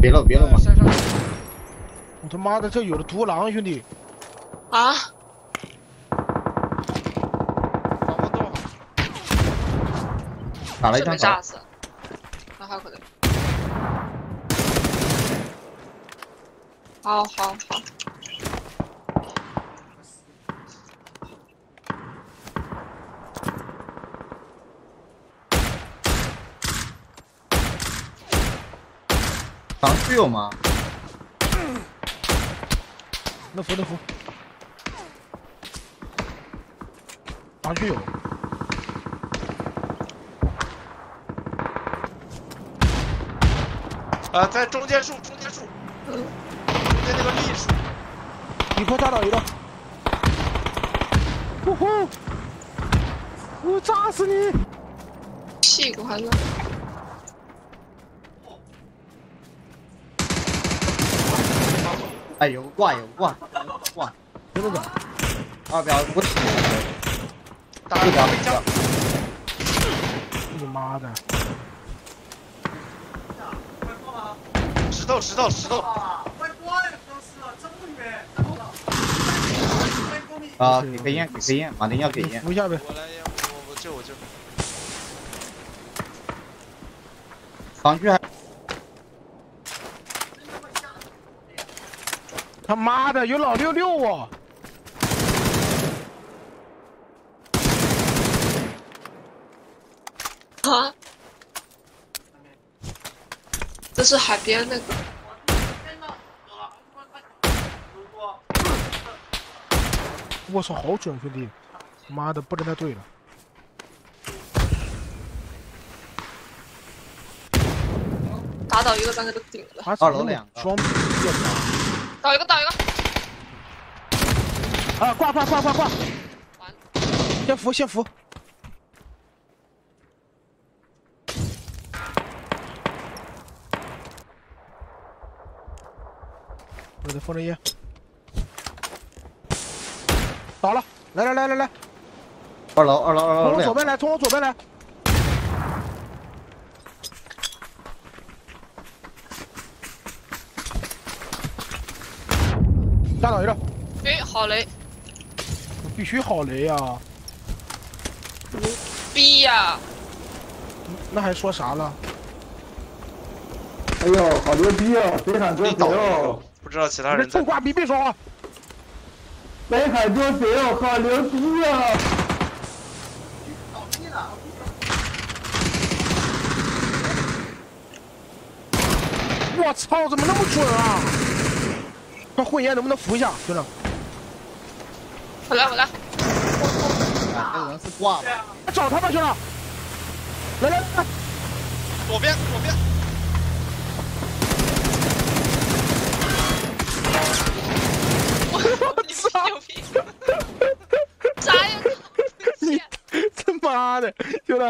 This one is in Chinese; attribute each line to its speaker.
Speaker 1: 别了别了嘛！
Speaker 2: 山上
Speaker 3: 我他妈的，这有的独狼兄弟，
Speaker 4: 啊！
Speaker 2: 防空洞，
Speaker 1: 打了一枪
Speaker 4: 炸死，那还可能。好好好，
Speaker 1: 防区有吗？
Speaker 3: 那扶那扶。哪去有？
Speaker 2: 呃，在中间树，中间树，
Speaker 4: 嗯，
Speaker 2: 中间那个栗树，
Speaker 3: 你快炸倒一个。呼呼！我炸死你！
Speaker 4: 屁股还在。
Speaker 1: 哎，有个挂有个挂有个挂，
Speaker 3: 真的假？
Speaker 1: 二标我起
Speaker 2: 打
Speaker 1: 不打
Speaker 2: 没枪，
Speaker 3: 你妈的！
Speaker 2: 石头石头石头，
Speaker 1: 啊，给根烟给根烟，马丁要给烟，
Speaker 3: 扶一下呗。
Speaker 2: 我来我我救我救，
Speaker 1: 防区还
Speaker 3: 他妈的，有老六六啊！
Speaker 4: 啊！这是海边那个，
Speaker 3: 我操，好准兄弟！妈的，不跟他对了。
Speaker 4: 打倒一个，三个都顶了，
Speaker 3: 他
Speaker 1: 二楼两个
Speaker 3: 双逼要打
Speaker 4: 倒一个，倒一个，
Speaker 3: 啊！挂挂挂挂挂！
Speaker 4: 完，
Speaker 3: 先扶先扶。我得放着烟。倒了，来来来来来，
Speaker 1: 二楼二楼二楼从，
Speaker 3: 我左边来，从我左边来。炸倒一个，
Speaker 4: 哎，好雷，
Speaker 3: 必须好雷呀啊！
Speaker 4: 逼呀！
Speaker 3: 那还说啥了？
Speaker 5: 哎呦，好牛逼啊！北海多贼
Speaker 2: 你倒了一
Speaker 5: 哦，，
Speaker 2: 不知道其他人
Speaker 3: 臭瓜逼别说话！
Speaker 5: 北海多贼哦，好牛逼啊！
Speaker 3: 我操，怎么那么准啊？那混烟能不能扶一下，兄弟？
Speaker 4: 我来，我来，
Speaker 1: 啊，这个人是挂了？
Speaker 3: 找他吧，兄弟！来来来，
Speaker 2: 左边左边，
Speaker 4: 你
Speaker 3: 操
Speaker 4: 牛逼！啥呀？
Speaker 3: 你他妈的，兄弟！